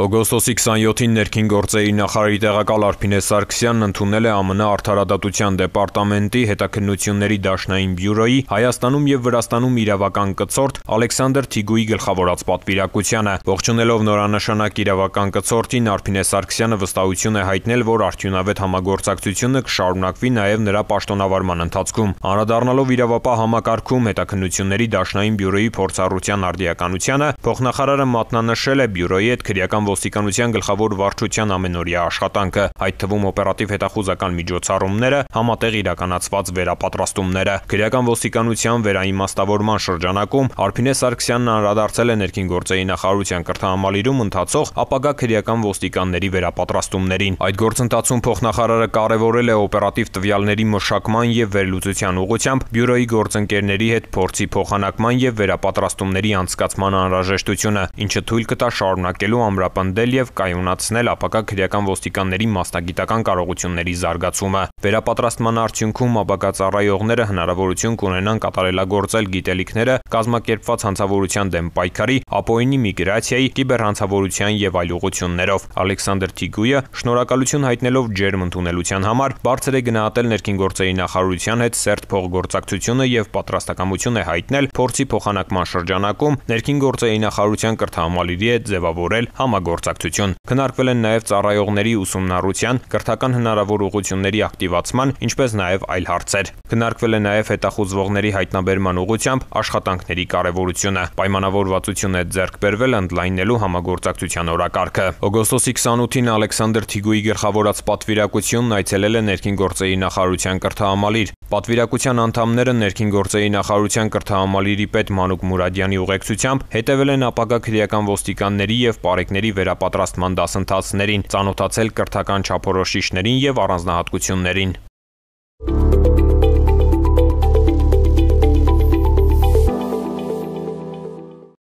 Օգոստոսի 27-ին ներքին գործերի նախարարի տեղակալ Արփինե Սարգսյանն ընդունել է ԱՄՆ Արդարադատության դեպարտամենտի հետաքննությունների դաշնային բյուրոյի Հայաստանում եւ Վրաստանում իրավական կցորդ Ալեքսանդր Թիգուի գլխավորած պատվիրակությանը։ Ողջունելով նորանշանակ իրավական կցորդին Արփինե Սարգսյանը վստահություն է հայտնել, որ արդյունավետ համագործակցությունը կշարունակվի նաեւ նրա պաշտոնավարման ընթացքում։ Անդրադառնալով իրավապահ համակարգում հետաքննությունների դաշնային բյուրոյի փորձառության արդիականությանը, փոխնախարարը մատնանշել է բյուրոյի հետ քրեական ոստիկանության գլխավոր վարչության ամենօրյա աշխատանքը, այդ թվում օպերատիվ հետախուզական միջոցառումները, համատեղ իրականացված վերապատրաստումները։ Քրեական ոստիկանության վերաիմաստավորման շրջանակում Արփինե Սարգսյանն անդրադարձել է ներքին գործերի նախարարության կրթահամալիրում ընթացող ապագա քրեական ոստիկանների վերապատրաստումներին։ Այդ գործընթացում փոխնախարարը կարևորել է օպերատիվ տվյալների մշակման եւ վերլուծության ուղղությամբ բյուրոյի գործընկերների հետ փորձի փոխանակման եւ վերապատրաստումների անցկացման անհրաժեշտությունը, ինչը թույլ կտա շարունակելու ամրապ ամրապնդել եւ կայունացնել ապակա քրեական ոստիկանների մասնագիտական կարողությունների զարգացումը։ Վերապատրաստման արդյունքում ապակա ծառայողները հնարավորություն կունենան կատարելագործել գիտելիքները կազմակերպված հանցավորության դեմ պայքարի, ապօրինի միգրացիայի, կիբերհանցավորության եւ այլ ուղղություններով։ Ալեքսանդր Թիգույը շնորհակալություն հայտնելով ջերմ ընդունելության համար բարձր է գնահատել ներքին գործերի նախարարության հետ սերտ փոխգործակցությունը եւ պատրաստակամություն է հայտնել փորձի փոխանակման շրջանակում ներքին գործերի նախարարության կրթահամալիրի հետ ձևավորել համագ համագործակցություն։ Քննարկվել են նաև ծառայողների ուսումնառության, կրթական հնարավոր ուղղությունների ակտիվացման, ինչպես նաև այլ հարցեր։ Քննարկվել է նաև հետախուզվողների հայտնաբերման ուղղությամբ աշխատանքների կարևորությունը։ Պայմանավորվածություն է ձեռք բերվել ընդլայնելու համագործակցության օրակարգը։ Օգոստոսի 28-ին Ալեքսանդր Թիգուի գլխավորած պատվիրակությունն այցելել է ներքին գործերի նախարարության կրթահամալիր։ Պատվիրակության անդամները ներքին գործերի նախարարության կրթահամալիրի պետ Մանուկ Մուրադյանի ուղեկցությամբ հետևել են ապագա քրեական ոստիկանների եւ պարեկների վերապատրաստման դասընթացներին, ծանոթացել կրթական չափորոշիչներին եւ առանձնահատկություններին։